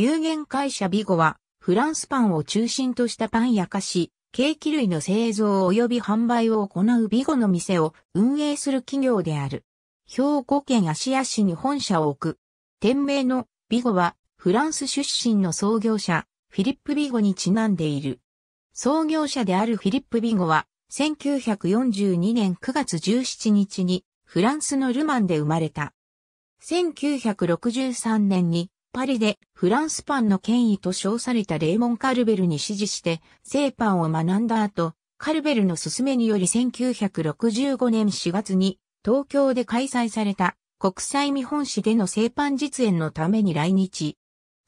有限会社ビゴは、フランスパンを中心としたパンや菓子、ケーキ類の製造及び販売を行うビゴの店を運営する企業である。兵庫県芦屋市に本社を置く。店名のビゴはフランス出身の創業者フィリップ・ビゴにちなんでいる。創業者であるフィリップ・ビゴは1942年9月17日にフランスのルマンで生まれた。1963年にパリでフランスパンの権威と称されたレーモン・カルベルに指示して製パンを学んだ後、カルベルの勧めにより1965年4月に東京で開催された国際見本市での製パン実演のために来日。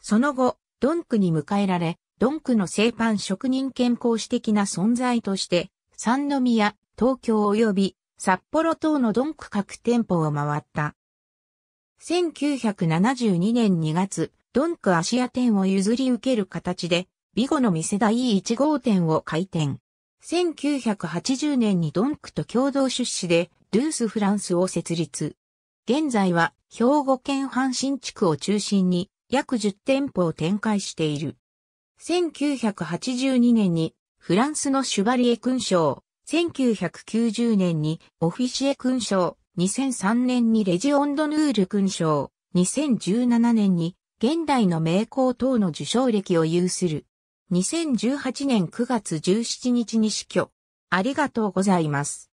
その後、ドンクに迎えられ、ドンクの製パン職人健康史的な存在として、三宮、東京及び札幌等のドンク各店舗を回った。1972年2月、ドンクアシア店を譲り受ける形で、ビゴの店第1号店を開店。1980年にドンクと共同出資で、ルースフランスを設立。現在は、兵庫県阪神地区を中心に、約10店舗を展開している。1982年に、フランスのシュバリエ勲章、1990年にオフィシエ勲章、2003年にレジオンドヌール勲章、2017年に現代の名工等の受賞歴を有する。2018年9月17日に死去。ありがとうございます。